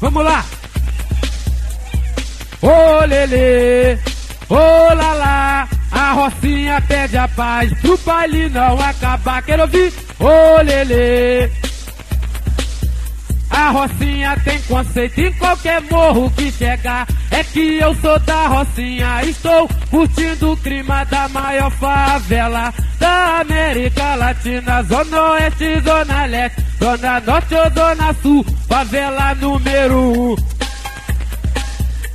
Vamos lá! Ô lele, ô lalá, a Rocinha pede a paz pro baile não acabar. Quero ouvir? Ô lele. A Rocinha tem conceito em qualquer morro que chegar. É que eu sou da Rocinha, estou curtindo o clima da maior favela da América Latina, Zona Oeste, Zona Leste, Zona Norte ou Zona Sul, favela número um.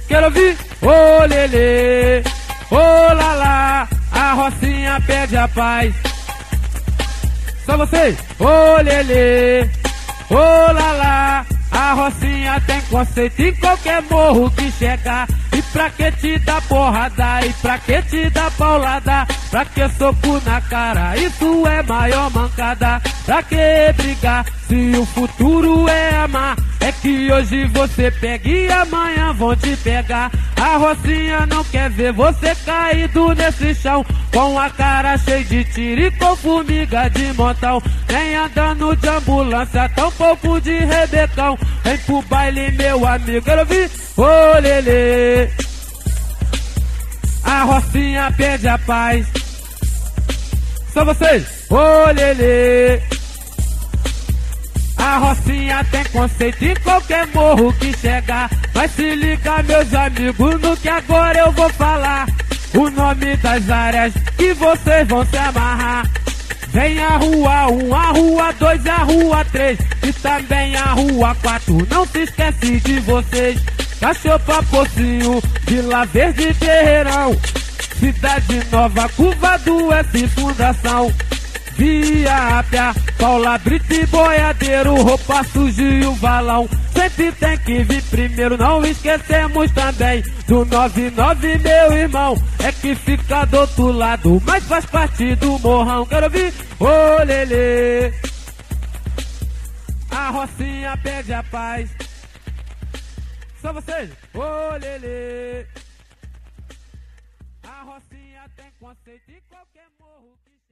Quero ouvir? Ô lele, ô lalá, a Rocinha pede a paz. Só vocês, ô lele, ô lalá, a Rocinha tem conceito em qualquer morro que chegar. E pra que te dá porrada? E pra que te dá paulada? Pra que soco na cara? Isso é maior mancada. Pra que brigar se o futuro é amar? É que hoje você pega e amanhã vão te pegar. A Rocinha não quer ver você caído nesse chão. Com a cara cheia de tiro e com formiga de montão. Nem andando de ambulância, tão pouco de rebecão. Vem pro baile, meu amigo. Quero ouvir? Ô lele. A Rocinha pede a paz. Só vocês. Ô lele. A Rocinha tem conceito em qualquer morro que chegar. Mas se liga, meus amigos, no que agora eu vou falar. O nome das áreas que vocês vão se amarrar. Vem a rua 1, a rua 2, a rua 3 e também a rua 4. Não se esquece de vocês. Cachopa Pocinho, Vila Verde Terreirão. Cidade Nova, Curva do S Fundação. Via Apia, Paula e Boiadeiro, roupa suja e o valão. Sempre tem que vir primeiro, não esquecemos também do 99, meu irmão. É que fica do outro lado, mas faz parte do morrão. Quero ouvir, ô lele. A Rocinha pede a paz. Só vocês, ô lele. A Rocinha tem conceito em qualquer morro que